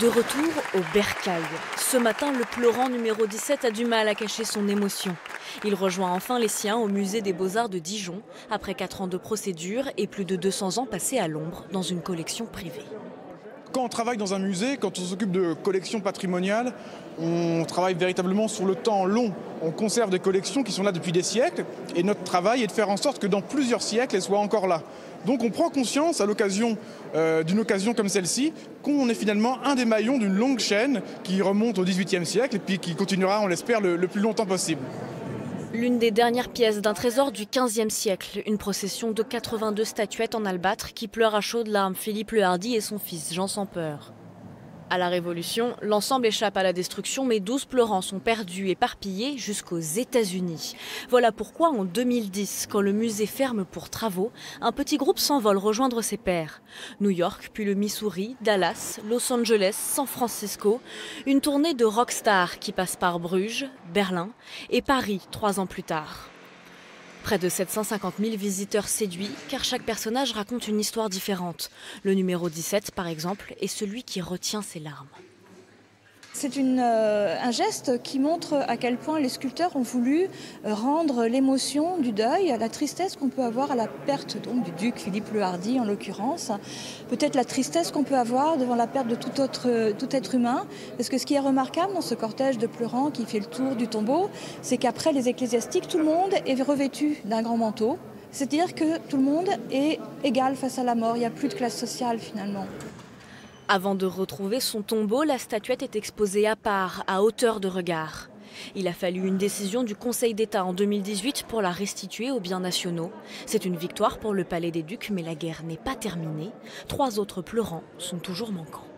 De retour au bercail. Ce matin, le pleurant numéro 17 a du mal à cacher son émotion. Il rejoint enfin les siens au musée des Beaux-Arts de Dijon, après 4 ans de procédure et plus de 200 ans passés à l'ombre dans une collection privée. Quand on travaille dans un musée, quand on s'occupe de collections patrimoniales, on travaille véritablement sur le temps long. On conserve des collections qui sont là depuis des siècles et notre travail est de faire en sorte que dans plusieurs siècles, elles soient encore là. Donc on prend conscience à l'occasion euh, d'une occasion comme celle-ci qu'on est finalement un des maillons d'une longue chaîne qui remonte au XVIIIe siècle et qui continuera, on l'espère, le, le plus longtemps possible. L'une des dernières pièces d'un trésor du XVe siècle, une procession de 82 statuettes en albâtre qui pleure à chaudes larmes Philippe le Hardy et son fils Jean sans peur. À la Révolution, l'ensemble échappe à la destruction, mais 12 pleurants sont perdus, éparpillés jusqu'aux États-Unis. Voilà pourquoi, en 2010, quand le musée ferme pour travaux, un petit groupe s'envole rejoindre ses pairs. New York, puis le Missouri, Dallas, Los Angeles, San Francisco. Une tournée de rockstar qui passe par Bruges, Berlin et Paris trois ans plus tard. Près de 750 000 visiteurs séduits, car chaque personnage raconte une histoire différente. Le numéro 17, par exemple, est celui qui retient ses larmes. C'est euh, un geste qui montre à quel point les sculpteurs ont voulu euh, rendre l'émotion du deuil, la tristesse qu'on peut avoir à la perte donc, du duc Philippe le Hardy en l'occurrence, peut-être la tristesse qu'on peut avoir devant la perte de tout, autre, tout être humain. Parce que ce qui est remarquable dans ce cortège de pleurants qui fait le tour du tombeau, c'est qu'après les ecclésiastiques, tout le monde est revêtu d'un grand manteau. C'est-à-dire que tout le monde est égal face à la mort, il n'y a plus de classe sociale finalement. Avant de retrouver son tombeau, la statuette est exposée à part, à hauteur de regard. Il a fallu une décision du Conseil d'État en 2018 pour la restituer aux biens nationaux. C'est une victoire pour le Palais des Ducs, mais la guerre n'est pas terminée. Trois autres pleurants sont toujours manquants.